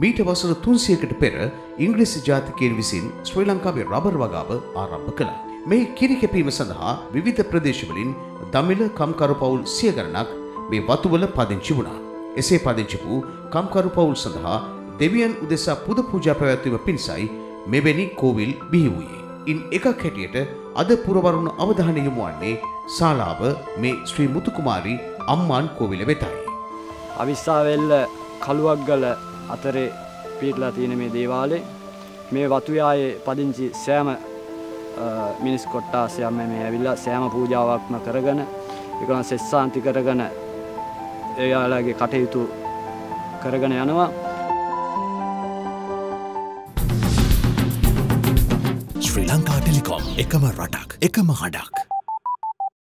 මීට වසර තුන්සියකට පෙර ඉංග්‍රිසි ජාතිකයෙන් විසින් ශ්‍රී ලංකාවේ රබර් වගාව ආරම්භ කළා. මේ කිරිකැපීම සඳහා විවිධ ප්‍රදේශවලින් දමිල කම්කරු පවුල් සිය ගණනක් මේ වතුවල පදිංචි වුණා. එසේ පදිංචි වූ කම්කරු පවුල් සඳහා දෙවියන් උදෙසා පුද පූජා පැවැත්වීම පිණිසයි මෙවැනි කෝවිල් බිහි වූයේ. ඉන් එකක් හැටියට අද පුරවරුණ අවධානය යොමු වන්නේ ශාලාව මේ ශ්‍රී මුතුකුමාරි අම්මාන් කෝවිල වෙතයි. අවිස්සාවෙල්ල කළුවක්ගල අතරේ පිටලා තියෙන මේ දේවාලේ මේ වතුයායේ පදිංචි සෑම මිනිස් කොට්ටාසයම මේ ඇවිල්ලා සෑම පූජාවක්ම කරගෙන එකන සෙස්සාන්ති කරගෙන එයාලාගේ කටයුතු කරගෙන යනවා. ශ්‍රී ලංකා ටෙලිකොම් එකම රටක් එකම හඩක්